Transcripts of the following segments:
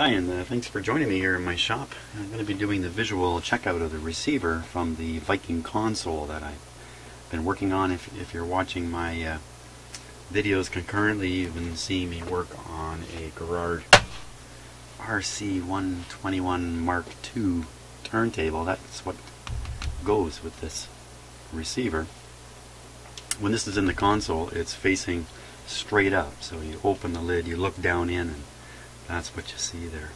Hi, and uh, thanks for joining me here in my shop. I'm going to be doing the visual checkout of the receiver from the Viking console that I've been working on. If, if you're watching my uh, videos concurrently, you've been seeing me work on a Garrard RC121 Mark II turntable. That's what goes with this receiver. When this is in the console, it's facing straight up. So you open the lid, you look down in, and that's what you see there.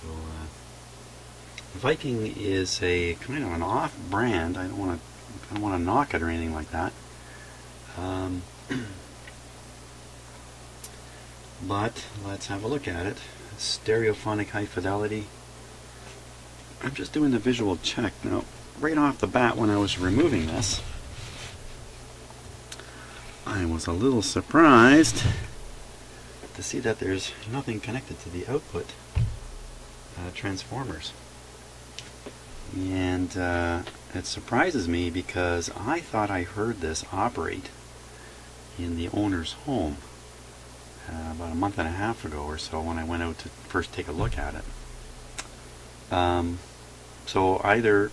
So uh, Viking is a kind of an off brand. I don't want to I don't want to knock it or anything like that. Um, but let's have a look at it. Stereophonic high fidelity. I'm just doing the visual check now. Right off the bat, when I was removing this, I was a little surprised to see that there's nothing connected to the output uh, transformers. And uh, it surprises me because I thought I heard this operate in the owner's home uh, about a month and a half ago or so when I went out to first take a look at it. Um, so either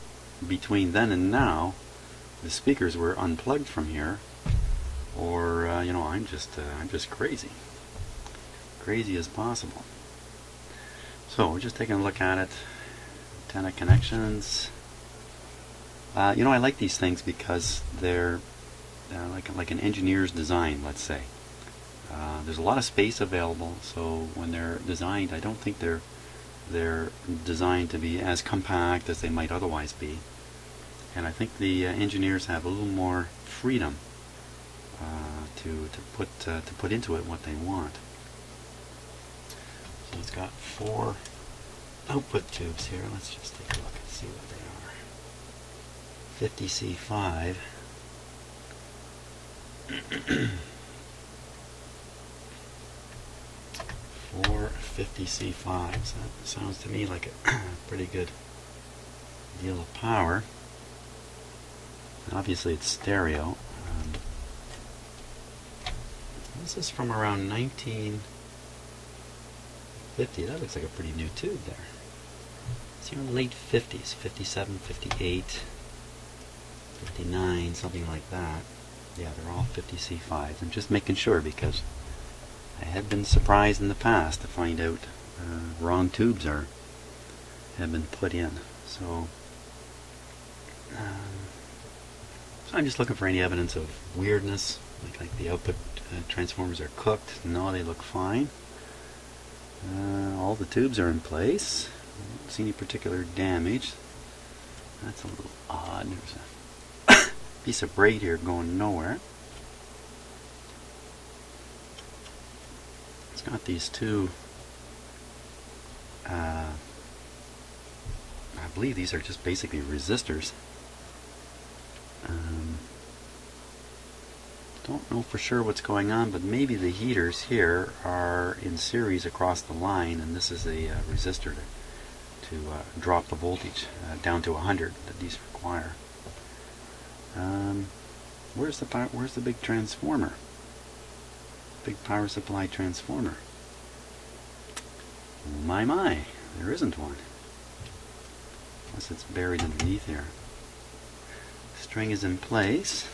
between then and now the speakers were unplugged from here or uh, you know I'm just uh, I'm just crazy crazy as possible. So we're just taking a look at it. Antenna connections. Uh, you know, I like these things because they're uh, like like an engineer's design, let's say. Uh, there's a lot of space available, so when they're designed, I don't think they're they're designed to be as compact as they might otherwise be. And I think the uh, engineers have a little more freedom uh, to to put uh, to put into it what they want. It's got four output tubes here. Let's just take a look and see what they are. 50C5. Four 50C5s. That sounds to me like a pretty good deal of power. Obviously it's stereo. Um, this is from around 19... 50. That looks like a pretty new tube there. It's here in the late 50s, 57, 58, 59, something like that. Yeah, they're all 50C5s. I'm just making sure because I had been surprised in the past to find out uh, wrong tubes are have been put in. So, um, so I'm just looking for any evidence of weirdness, like like the output uh, transformers are cooked. No, they look fine. Uh, all the tubes are in place. I don't see any particular damage. That's a little odd. There's a piece of braid here going nowhere. It's got these two, uh, I believe these are just basically resistors. Don't know for sure what's going on, but maybe the heaters here are in series across the line, and this is a uh, resistor to, to uh, drop the voltage uh, down to 100 that these require. Um, where's the power, where's the big transformer? Big power supply transformer. My my, there isn't one. Unless it's buried underneath here. String is in place.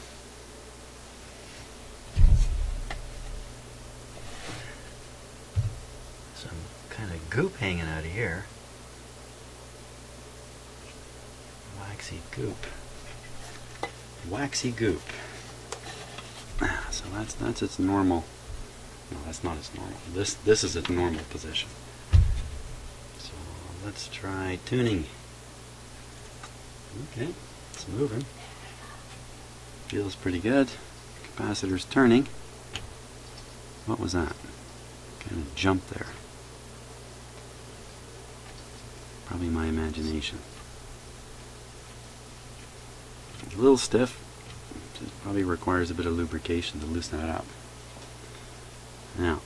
Goop hanging out of here. Waxy goop. Waxy goop. Ah, so that's that's its normal. No, that's not its normal. This this is its normal position. So let's try tuning. Okay, it's moving. Feels pretty good. Capacitor's turning. What was that? Kind of jump there. Probably my imagination. A little stiff. It probably requires a bit of lubrication to loosen that up. Now,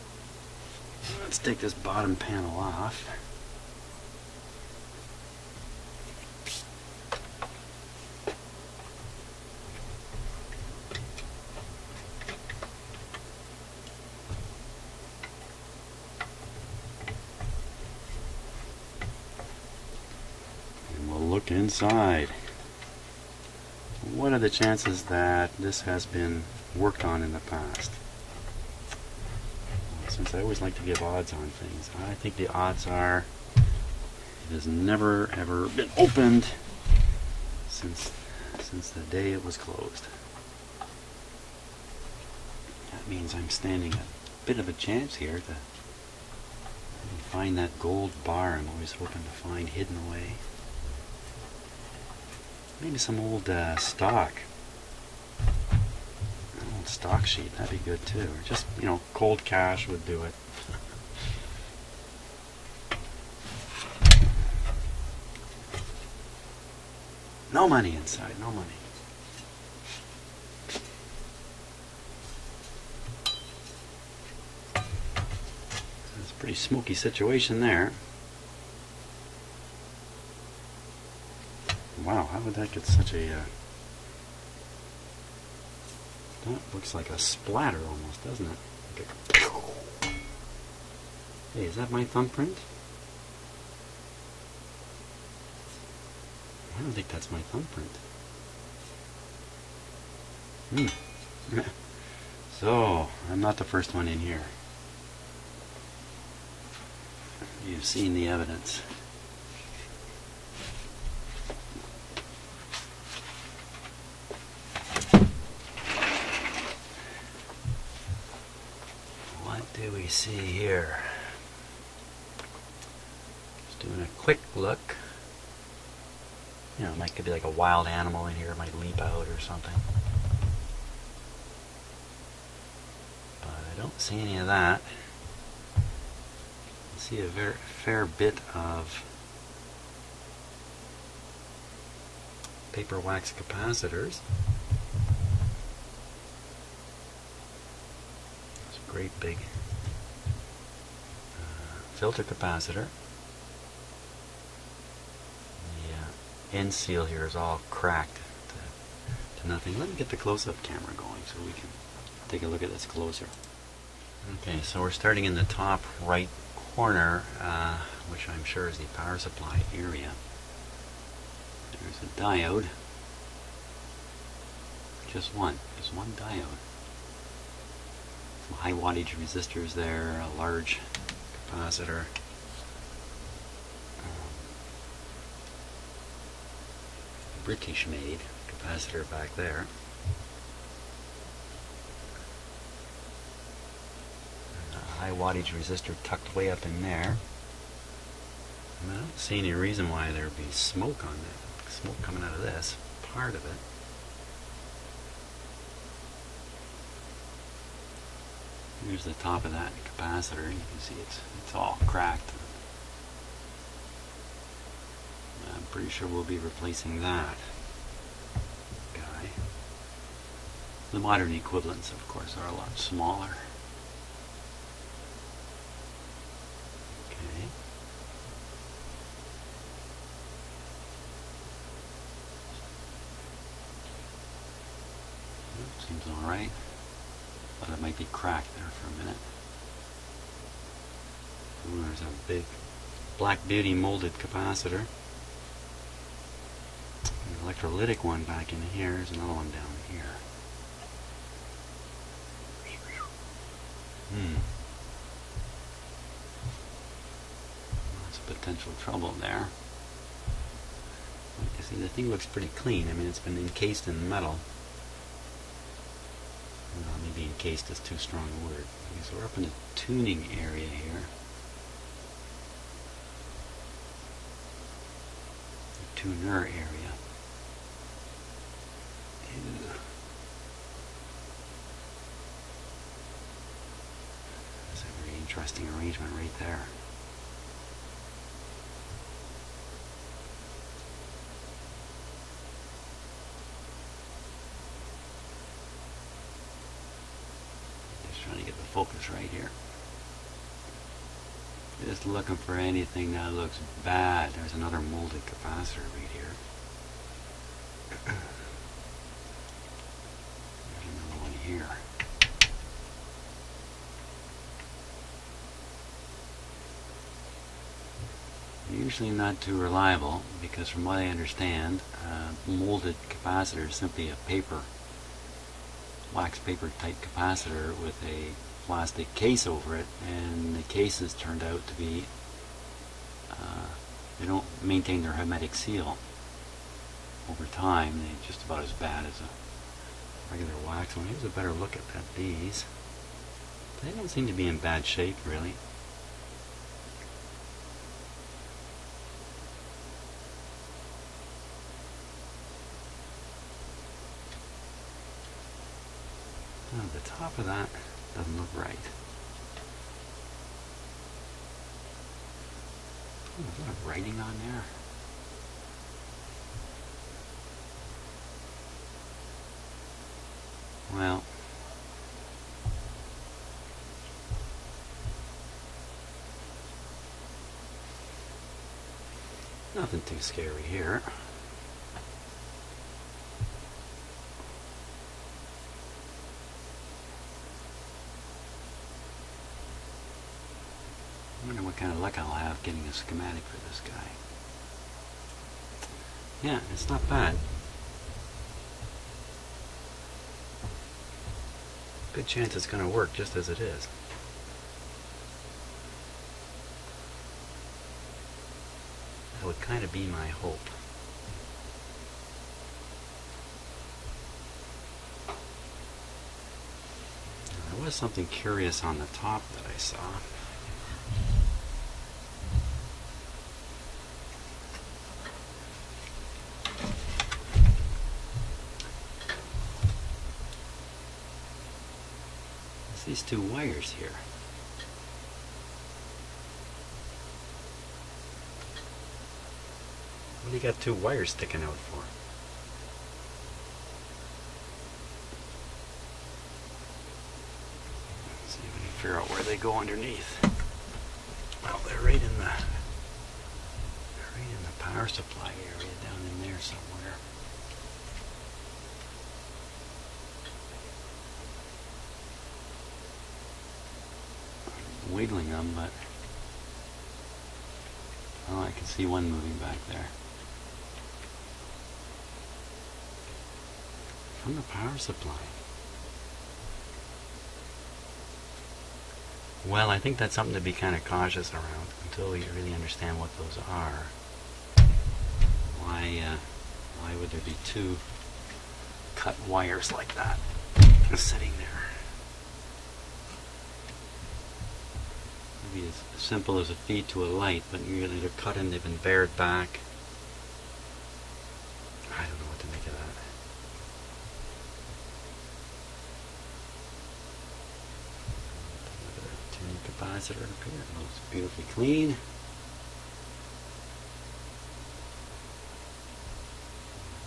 let's take this bottom panel off. What are the chances that this has been worked on in the past? Since I always like to give odds on things, I think the odds are it has never ever been opened since since the day it was closed. That means I'm standing a bit of a chance here to find that gold bar I'm always hoping to find hidden away. Maybe some old uh, stock. An old stock sheet, that'd be good too. Or just, you know, cold cash would do it. No money inside, no money. It's a pretty smoky situation there. Wow, how would that get such a... Uh, that looks like a splatter almost, doesn't it? Like a, hey, is that my thumbprint? I don't think that's my thumbprint. Hmm. so, I'm not the first one in here. You've seen the evidence. What do we see here? Just doing a quick look. You know, it might could be like a wild animal in here, it might leap out or something. But I don't see any of that. I see a very fair bit of paper wax capacitors. It's a great big filter capacitor. The end seal here is all cracked to, to nothing. Let me get the close-up camera going so we can take a look at this closer. Okay, so we're starting in the top right corner, uh, which I'm sure is the power supply area. There's a diode. Just one. Just one diode. Some high wattage resistors there, a large capacitor. Um, British made capacitor back there. a high wattage resistor tucked way up in there. I don't see any reason why there would be smoke on that. Smoke coming out of this, part of it. Here's the top of that capacitor. You can see it's it's all cracked. I'm pretty sure we'll be replacing that guy. The modern equivalents, of course, are a lot smaller. Okay. Seems alright. But might be cracked there for a minute. Ooh, there's a big Black Beauty molded capacitor An electrolytic one back in here. There's another one down here. Hmm. Lots of potential trouble there. You see, the thing looks pretty clean. I mean, it's been encased in metal. Maybe encased is too strong a word. Okay, so we're up in the tuning area here. The tuner area. That's a very interesting arrangement right there. Just trying to get the focus right here. Just looking for anything that looks bad. There's another molded capacitor right here. Another one here. usually not too reliable because from what I understand, uh, molded capacitor is simply a paper, wax paper type capacitor with a plastic case over it and the cases turned out to be, uh, they don't maintain their hermetic seal over time. They're just about as bad as a regular wax one. Here's a better look at that, these. They don't seem to be in bad shape really. The top of that doesn't look right. Oh, is there writing on there? Well, nothing too scary here. I wonder what kind of luck I'll have getting a schematic for this guy. Yeah, it's not bad. Good chance it's going to work just as it is. That would kind of be my hope. There was something curious on the top that I saw. It's these two wires here. What do you got two wires sticking out for? Let's see if we can figure out where they go underneath. Well, they're right in the they're right in the power supply area down in there somewhere. Wiggling them, but oh, I can see one moving back there. From the power supply. Well, I think that's something to be kind of cautious around until we really understand what those are. Why, uh, why would there be two cut wires like that sitting there? Maybe as simple as a feed to a light, but really they're cut and they've been bared back. I don't know what to make of that. Tin capacitor up here. Looks beautifully clean.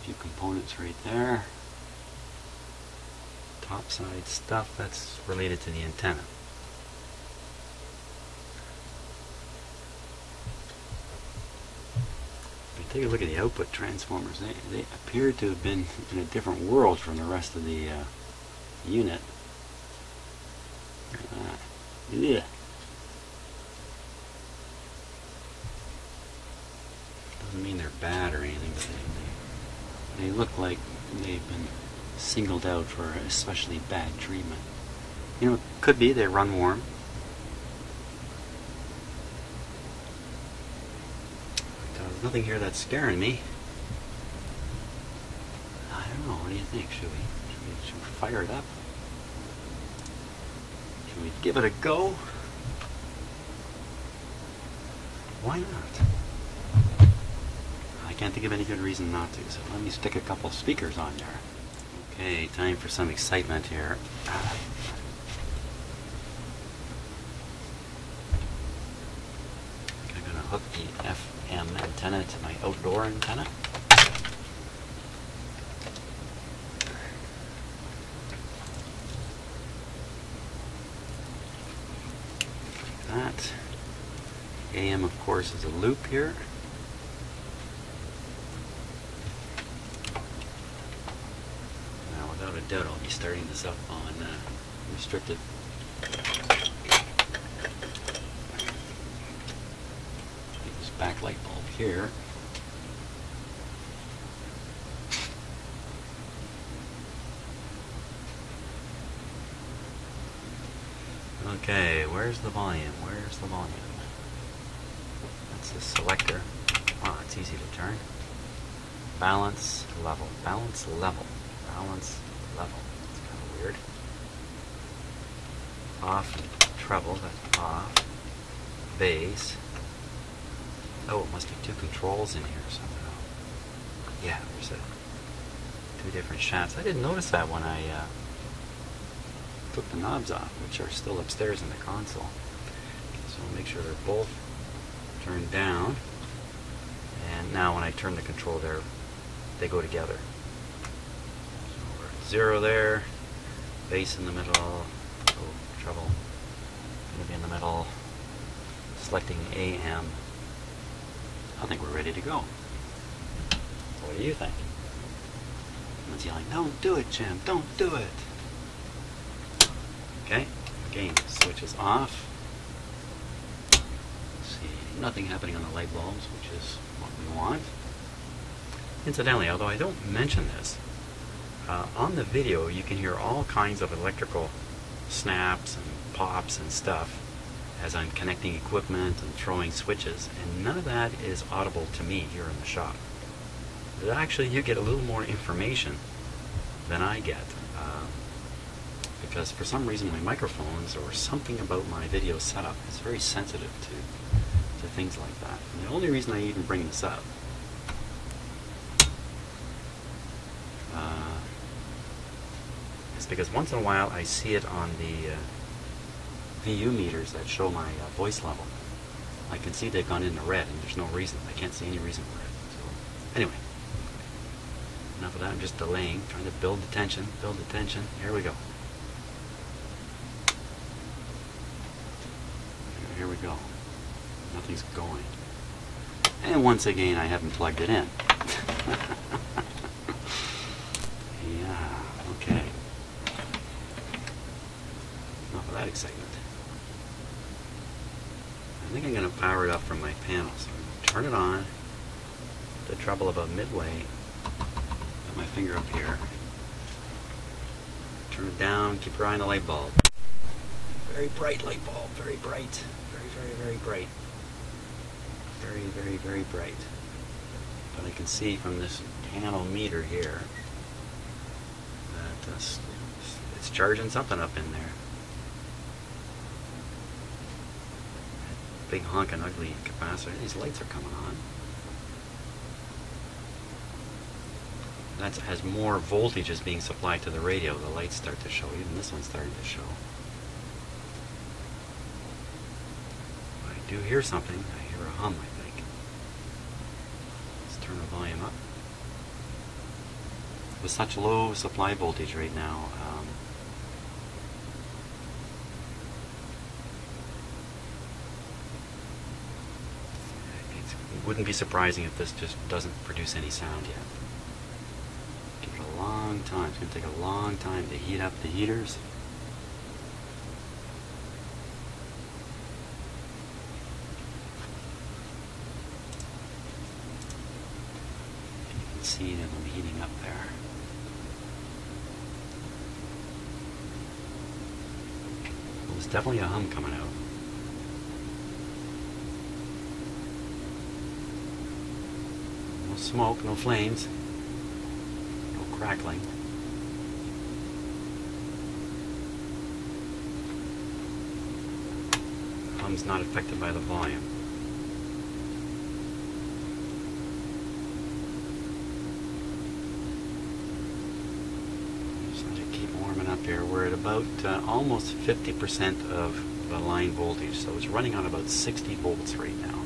A few components right there. Topside stuff that's related to the antenna. Take a look at the output transformers. They, they appear to have been in a different world from the rest of the uh, unit. Uh, yeah. Doesn't mean they're bad or anything, but they, they, they look like they've been singled out for especially bad treatment. You know, it could be they run warm. Nothing here that's scaring me. I don't know. What do you think? Should we, should we, should we fire it up? Should we give it a go? Why not? I can't think of any good reason not to, so let me stick a couple speakers on there. Okay, time for some excitement here. I'm going to hook the F FM antenna to my outdoor antenna. that. AM, of course, is a loop here. Now, without a doubt, I'll be starting this up on uh, restricted backlight bulb here. Okay, where's the volume? Where's the volume? That's the selector. Wow, it's easy to turn. Balance level. Balance level. Balance level. It's kind of weird. Off treble. That's off. Bass. Oh, it must be two controls in here somehow. Yeah, there's a two different shafts. I didn't notice that when I uh, took the knobs off, which are still upstairs in the console. So I'll make sure they're both turned down. And now when I turn the control there, they go together. So we're at zero there, bass in the middle, oh, treble, gonna be in the middle, selecting AM. I think we're ready to go. What do you think? Someone's yelling, don't do it, Jim, don't do it. Okay, gain switches off. See, nothing happening on the light bulbs, which is what we want. Incidentally, although I don't mention this, uh, on the video you can hear all kinds of electrical snaps and pops and stuff as I'm connecting equipment and throwing switches, and none of that is audible to me here in the shop. But actually, you get a little more information than I get. Um, because for some reason my microphones or something about my video setup is very sensitive to, to things like that. And the only reason I even bring this up uh, is because once in a while I see it on the uh, VU meters that show my uh, voice level. I can see they've gone into red and there's no reason. I can't see any reason for it. So anyway, enough of that. I'm just delaying, trying to build the tension, build the tension. Here we go. Here we go. Nothing's going. And once again, I haven't plugged it in. yeah, okay. Enough of that excitement. I think I'm going to power it up from my panel. So turn it on. The trouble about midway. Put my finger up here. Turn it down. Keep your eye on the light bulb. Very bright light bulb. Very bright. Very, very, very bright. Very, very, very bright. But I can see from this panel meter here that it's charging something up in there. Big honking ugly capacitor. These lights are coming on. That has more voltage is being supplied to the radio. The lights start to show. Even this one's starting to show. I do hear something. I hear a hum, I think. Let's turn the volume up. With such low supply voltage right now, um, wouldn't be surprising if this just doesn't produce any sound yet. Give it a long time. It's going to take a long time to heat up the heaters. You can see them heating up there. There's definitely a hum coming out. No smoke, no flames, no crackling. Hum's not affected by the volume. Just let keep warming up here. We're at about uh, almost 50% of the line voltage, so it's running on about 60 volts right now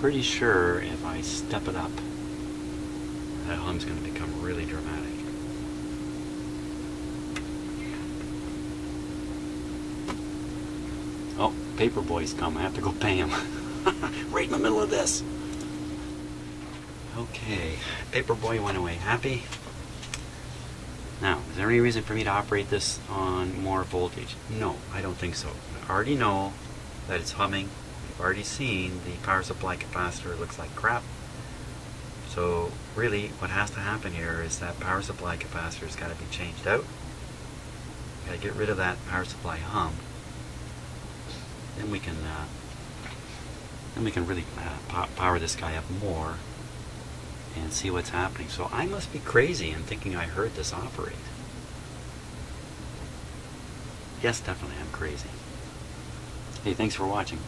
pretty sure if I step it up, that hum's going to become really dramatic. Oh, Paperboy's come. I have to go pay him. right in the middle of this. Okay, Paperboy went away. Happy? Now, is there any reason for me to operate this on more voltage? No, I don't think so. I already know that it's humming I've already seen the power supply capacitor looks like crap. So really what has to happen here is that power supply capacitor's got to be changed out. Got to get rid of that power supply hum. Then we can uh, then we can really uh, power this guy up more and see what's happening. So I must be crazy in thinking I heard this operate. Yes, definitely, I'm crazy. Hey, thanks for watching.